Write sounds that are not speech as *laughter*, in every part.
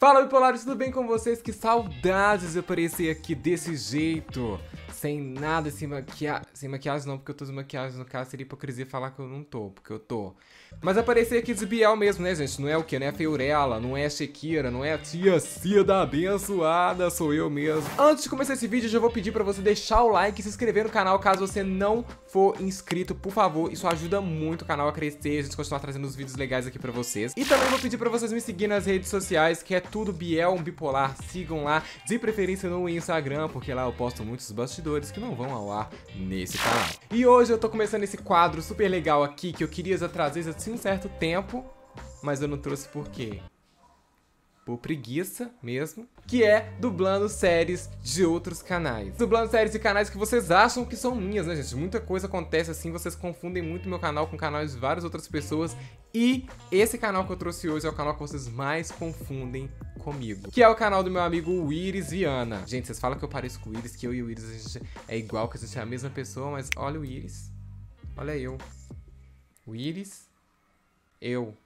Fala bipolares, tudo bem com vocês? Que saudades de aparecer aqui desse jeito sem nada, sem maquiagem. Sem maquiagem não, porque eu tô de maquiagem no caso, seria hipocrisia falar que eu não tô, porque eu tô. Mas aparecer aqui de Biel mesmo, né, gente? Não é o que? Não é Feurela, não é Shekira, não é a tia Cida abençoada, sou eu mesmo. Antes de começar esse vídeo, eu já vou pedir pra você deixar o like e se inscrever no canal caso você não for inscrito, por favor. Isso ajuda muito o canal a crescer, a gente continuar trazendo os vídeos legais aqui pra vocês. E também vou pedir pra vocês me seguir nas redes sociais, que é tudo Biel Bipolar. Sigam lá, de preferência no Instagram, porque lá eu posto muitos bastidores que não vão ao ar nesse canal. E hoje eu tô começando esse quadro super legal aqui que eu queria já trazer assim um certo tempo, mas eu não trouxe por quê? por preguiça mesmo, que é dublando séries de outros canais. Dublando séries de canais que vocês acham que são minhas, né, gente? Muita coisa acontece assim, vocês confundem muito meu canal com canais de várias outras pessoas. E esse canal que eu trouxe hoje é o canal que vocês mais confundem comigo. Que é o canal do meu amigo Iris Viana. Gente, vocês falam que eu pareço com o Iris, que eu e o Iris a gente é igual, que a gente é a mesma pessoa, mas olha o Iris. Olha eu. O Iris. Eu.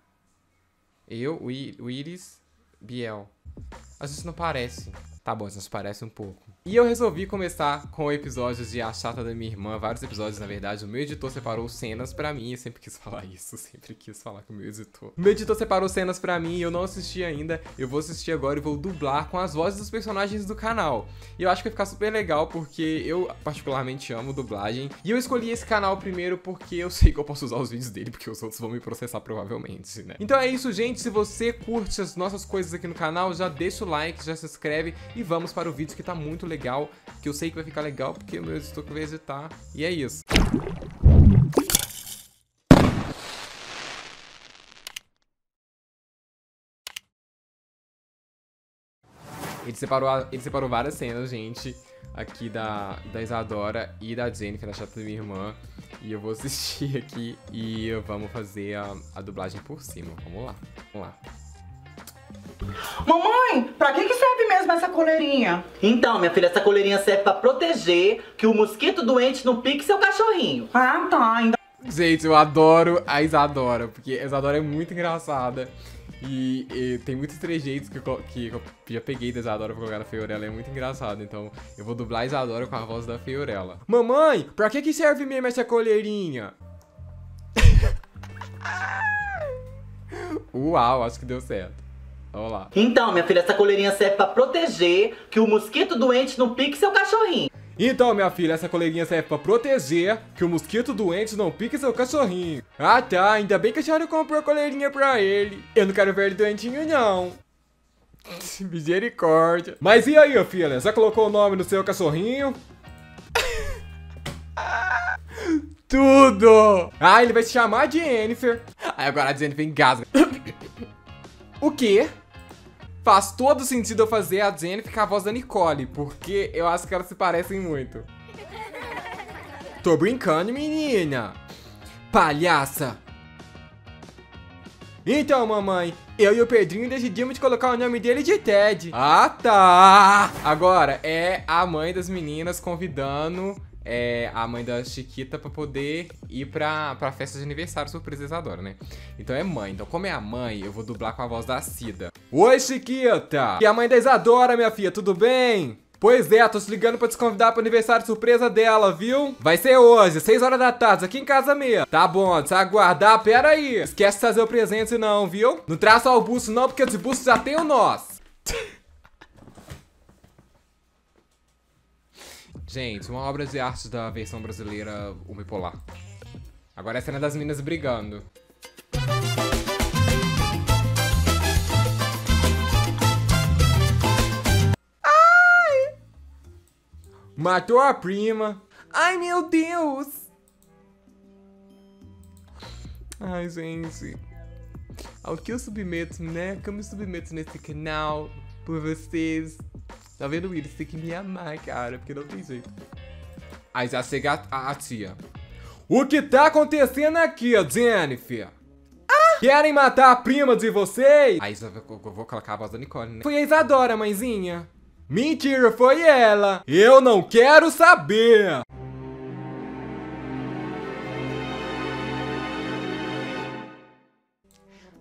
Eu, o Iris Biel. A gente não parece. Tá bom, a gente parece um pouco. E eu resolvi começar com episódios de A Chata da Minha Irmã, vários episódios, na verdade. O meu editor separou cenas pra mim, eu sempre quis falar isso, *laughs* sempre quis falar com o meu editor. O meu editor separou cenas pra mim e eu não assisti ainda. Eu vou assistir agora e vou dublar com as vozes dos personagens do canal. E eu acho que vai ficar super legal, porque eu particularmente amo dublagem. E eu escolhi esse canal primeiro porque eu sei que eu posso usar os vídeos dele, porque os outros vão me processar provavelmente, né? Então é isso, gente. Se você curte as nossas coisas aqui no canal, já deixa o like, já se inscreve e vamos para o vídeo que tá muito legal que eu sei que vai ficar legal porque o meu editor que vai. E é isso. Ele separou, ele separou várias cenas, gente, aqui da, da Isadora e da Jennifer, da chata da minha irmã. E eu vou assistir *laughs* aqui e vamos fazer a, a dublagem por cima. Vamos lá, vamos lá. Mamãe, pra que, que serve mesmo essa coleirinha? Então, minha filha, essa coleirinha serve pra proteger que o mosquito doente não pique seu cachorrinho. Ah, tá. Ainda... Gente, eu adoro a Isadora, porque a Isadora é muito engraçada. E, e, tem muitos trejeitos que eu, que eu já peguei da Isadora pra colocar na Fiorella, é muito engraçado. Então eu vou dublar a Isadora com a voz da Fiorella. Mamãe, pra que que serve mesmo essa coleirinha? Uau, acho que deu certo. Vamos lá. Então, minha filha, essa coleirinha serve pra proteger que o mosquito doente não pique seu cachorrinho. Então, minha filha, essa coleirinha serve pra proteger que o mosquito doente não pique seu cachorrinho. Ah, tá. Ainda bem que a senhora comprou a coleirinha pra ele. Eu não quero ver ele doentinho, não. *laughs* Misericórdia. Mas e aí, filha? Já colocou o nome no seu cachorrinho? *laughs* Tudo! Ah, ele vai se chamar Jennifer. Aí agora a Jennifer engasga. *coughs* o quê? Faz todo sentido eu fazer a Jenny ficar a voz da Nicole, porque eu acho que elas se parecem muito. Tô brincando, menina. Palhaça. Então, mamãe, eu e o Pedrinho decidimos colocar o nome dele de Ted. Ah, tá. Agora, é a mãe das meninas convidando é, a mãe da Chiquita pra poder ir pra, pra festa de aniversário surpresa Isadora, né? Então é mãe. Então, como é a mãe, eu vou dublar com a voz da Cida. Oi, Chiquita! E a mãe da Isadora, minha filha, tudo bem? Pois é, tô te ligando pra te convidar pro aniversário surpresa dela, viu? Vai ser hoje, 6 horas da tarde, aqui em casa mesmo. Tá bom, te aguardar, pera aí. Esquece de trazer o presente não, viu? Não traz só o busto não, porque esse busto já tem o nosso. Gente, uma obra de arte da versão brasileira unipolar. Agora é a cena das meninas brigando. Ai! Matou a prima. Ai, meu Deus! Ai, gente. Ao que eu submeto, né? Que eu me submeto nesse canal por vocês. Tá vendo, Willis? Tem que me amar, cara, porque não tem jeito. Aí já chega a, a tia. O que tá acontecendo aqui, Jennifer? Ah! Querem matar a prima de vocês? Aí já vou, vou colocar a voz da Nicole, né? Foi a Isadora, mãezinha. Mentira, foi ela. Eu não quero saber.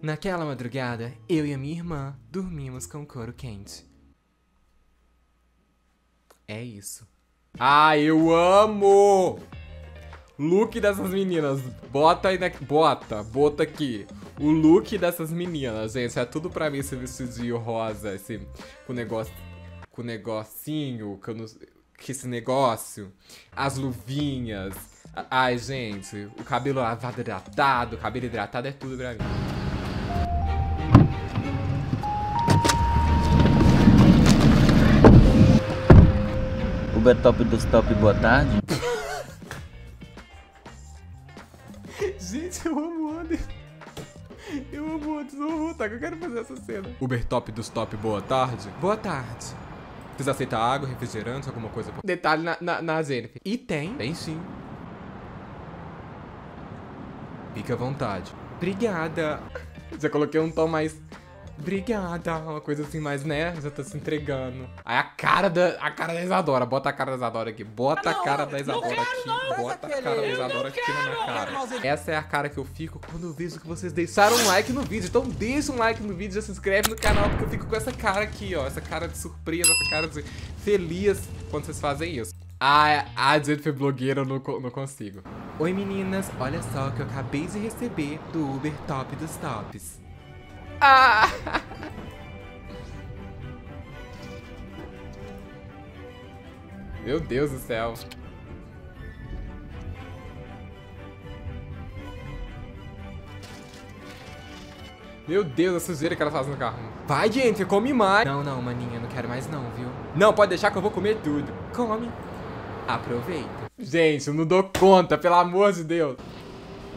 Naquela madrugada, eu e a minha irmã dormimos com couro quente. É isso. Ah, eu amo! Look dessas meninas. Bota aí na... Bota, bota aqui. O look dessas meninas, gente. É tudo pra mim esse vestidinho rosa, esse... Com negócio... Com negocinho, com, não- com esse negócio. As luvinhas. Ai, gente. O cabelo lavado hidratado. O cabelo hidratado é tudo pra mim. Uber Top dos Top, boa tarde. *laughs* Gente, eu amo o Anderson. Eu amo o Anderson. Eu vou voltar que eu quero fazer essa cena. Uber Top dos Top, boa tarde. Boa tarde. Vocês aceitam água, refrigerante, alguma coisa? Detalhe na, na, na Jennifer. E tem. Tem sim. Fique à vontade. Obrigada. Já coloquei um tom mais... Obrigada. Uma coisa assim mais, né? Já tá se entregando. Aí a cara da, a cara da Isadora. Bota a cara da Isadora aqui. Bota a cara da Isadora aqui. Bota a cara da Isadora aqui na minha cara. Essa é a cara que eu fico quando eu vejo que vocês deixaram um like no vídeo. Então deixa um like no vídeo, já se inscreve no canal, porque eu fico com essa cara aqui, ó. Essa cara de surpresa, essa cara de feliz quando vocês fazem isso. Ah, a Jennifer blogueira eu não, não consigo. Oi meninas, olha só o que eu acabei de receber do Uber Top dos Tops. Ah! Meu Deus do céu. Meu Deus, a sujeira que ela faz no carro. Vai, gente, come mais. Não, não, maninha, não quero mais não, viu? Não, pode deixar que eu vou comer tudo. Come. Aproveita. Gente, eu não dou conta, pelo amor de Deus.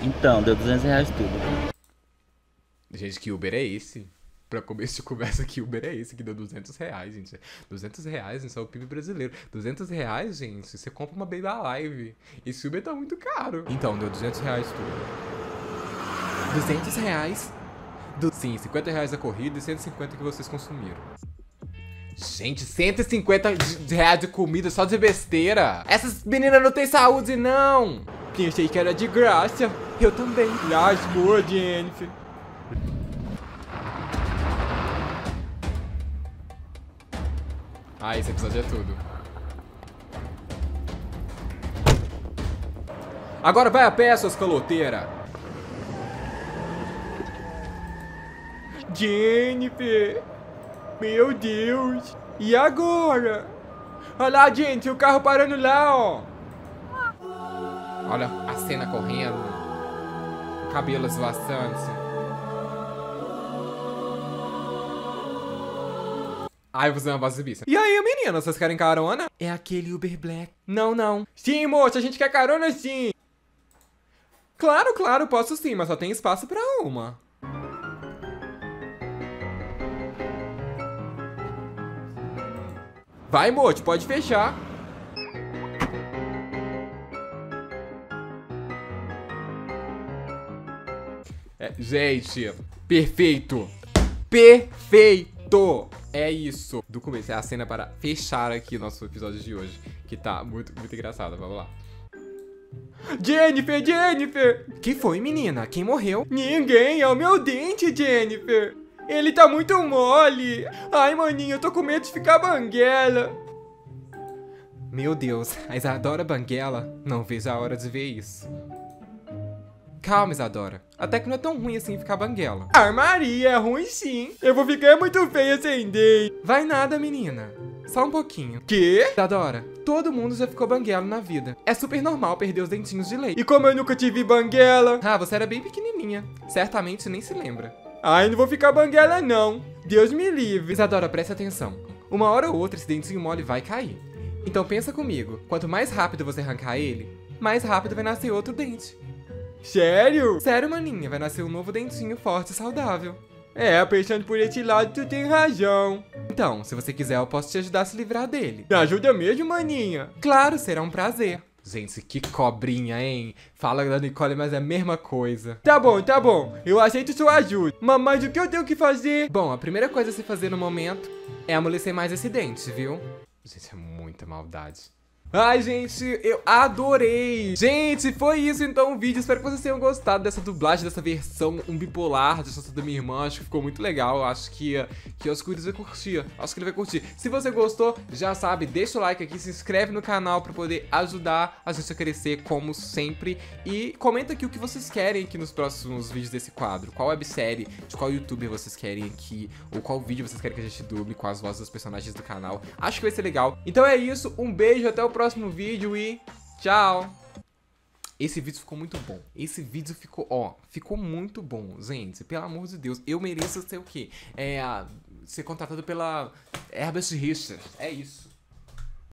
Então, deu 200 reais tudo. Gente, que Uber é esse? Pra começo de conversa, que Uber é esse que deu 200 reais, gente? 200 reais, isso é o PIB brasileiro. 200 reais, gente, você compra uma Baby Alive. Esse Uber tá muito caro. Então, deu 200 reais tudo. 200 reais? Do... Sim, 50 reais a corrida e 150 que vocês consumiram. Gente, 150 de de reais de comida só de besteira. Essas meninas não têm saúde, não. Pensei que era de graça. Eu também. Lascou, Jennifer. Ah, esse episódio é tudo. Agora vai a pé, suas caloteiras. Jennifer. Meu Deus. E agora? Olha lá, gente, o carro parando lá, ó. Olha a cena correndo. O cabelo Ai, você é uma bicha. E aí, menina, vocês querem carona? É aquele Uber Black. Não, não. Sim, moça, a gente quer carona sim. Claro, claro, posso sim, mas só tem espaço pra uma. Vai, moço, pode fechar. É, gente, perfeito. Perfeito. É isso. Do começo, é a cena para fechar aqui nosso episódio de hoje. Que tá muito, muito engraçado. Vamos lá. Jennifer, Jennifer! Que foi, menina? Quem morreu? Ninguém, é o meu dente, Jennifer. Ele tá muito mole. Ai, maninho, eu tô com medo de ficar banguela. Meu Deus, a Isadora Banguela. Não vejo a hora de ver isso. Calma, Isadora. Até que não é tão ruim assim ficar banguela. Armaria é ruim sim. Eu vou ficar muito feia sem dente. Vai nada, menina. Só um pouquinho. Que? Isadora, todo mundo já ficou banguelo na vida. É super normal perder os dentinhos de leite. E como eu nunca tive banguela? Ah, você era bem pequenininha. Certamente nem se lembra. Ai, não vou ficar banguela não. Deus me livre. Isadora, preste atenção. Uma hora ou outra esse dentinho mole vai cair. Então pensa comigo. Quanto mais rápido você arrancar ele, mais rápido vai nascer outro dente. Sério? Sério, maninha. Vai nascer um novo dentinho forte e saudável. É, pensando por esse lado, tu tem razão. Então, se você quiser, eu posso te ajudar a se livrar dele. Me ajuda mesmo, maninha? Claro, será um prazer. Gente, que cobrinha, hein? Fala da Nicole, mas é a mesma coisa. Tá bom, tá bom. Eu aceito sua ajuda. Mas, mas o que eu tenho que fazer? Bom, a primeira coisa a se fazer no momento é amolecer mais esse dente, viu? Gente, é muita maldade. Ai, gente, eu adorei! Gente, foi isso então o vídeo. Espero que vocês tenham gostado dessa dublagem, dessa versão um bipolar de Sonsa da minha irmã. Acho que ficou muito legal. Acho que, que o Oscuris vai curtir. Acho que ele vai curtir. Se você gostou, já sabe, deixa o like aqui, se inscreve no canal pra poder ajudar a gente a crescer, como sempre. E comenta aqui o que vocês querem aqui nos próximos vídeos desse quadro. Qual websérie, de qual youtuber vocês querem aqui, ou qual vídeo vocês querem que a gente duble com as vozes dos personagens do canal. Acho que vai ser legal. Então é isso, um beijo, até o próximo vídeo e tchau! Esse vídeo ficou muito bom. Esse vídeo ficou, ó, ficou muito bom, gente. Pelo amor de Deus, eu mereço ser o quê? É, ser contratado pela Herbert Richards. É isso.